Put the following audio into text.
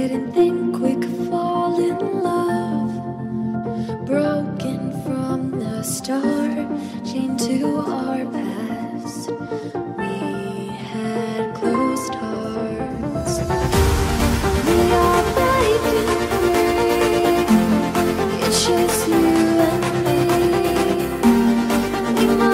Didn't think we could fall in love. Broken from the start, chained to our past. We had closed hearts. We are breaking free. It's just you and me.